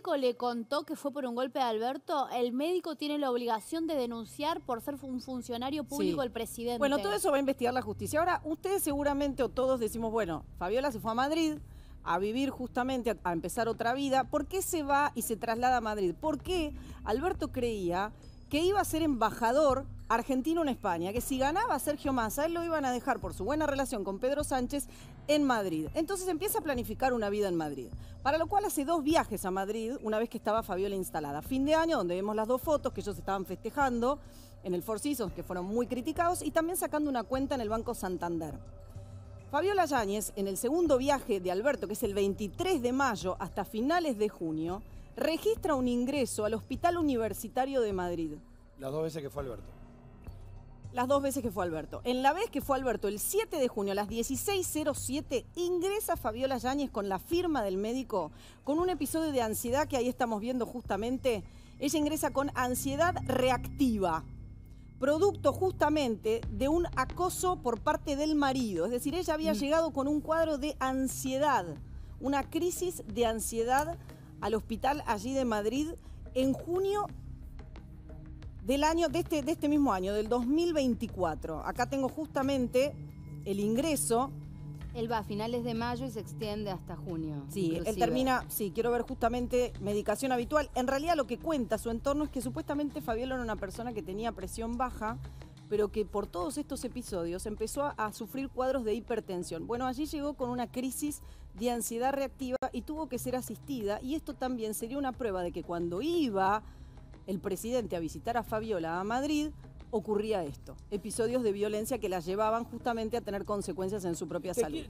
médico le contó que fue por un golpe de Alberto, el médico tiene la obligación de denunciar por ser un funcionario público Sí. del presidente. Bueno, todo eso va a investigar la justicia. Ahora, ustedes seguramente o todos decimos, bueno, Fabiola se fue a Madrid a vivir justamente, a, empezar otra vida. ¿Por qué se va y se traslada a Madrid? Porque Alberto creía que iba a ser embajador argentino en España, que si ganaba Sergio Massa, él lo iban a dejar por su buena relación con Pedro Sánchez en Madrid. Entonces empieza a planificar una vida en Madrid, para lo cual hace dos viajes a Madrid una vez que estaba Fabiola instalada. Fin de año, donde vemos las dos fotos que ellos estaban festejando en el Four que fueron muy criticados, y también sacando una cuenta en el Banco Santander. Fabiola Yáñez, en el segundo viaje de Alberto, que es el 23 de mayo hasta finales de junio, registra un ingreso al Hospital Universitario de Madrid. Las dos veces que fue Alberto. Las dos veces que fue Alberto. En la vez que fue Alberto, el 7 de junio a las 16.07, ingresa Fabiola Yáñez con la firma del médico con un episodio de ansiedad que ahí estamos viendo justamente. Ella ingresa con ansiedad reactiva, producto justamente de un acoso por parte del marido. Es decir, ella había llegado con un cuadro de ansiedad, una crisis de ansiedad al hospital allí de Madrid en junio del año, de este, de este mismo año, del 2024. Acá tengo justamente el ingreso. Él va a finales de mayo y se extiende hasta junio. Sí, él inclusive. termina, sí, quiero ver justamente medicación habitual. En realidad lo que cuenta su entorno es que supuestamente Fabiola era una persona que tenía presión baja, pero que por todos estos episodios empezó a, a sufrir cuadros de hipertensión. Bueno, allí llegó con una crisis de ansiedad reactiva y tuvo que ser asistida y esto también sería una prueba de que cuando iba el presidente a visitar a Fabiola a Madrid, ocurría esto, episodios de violencia que la llevaban justamente a tener consecuencias en su propia salud.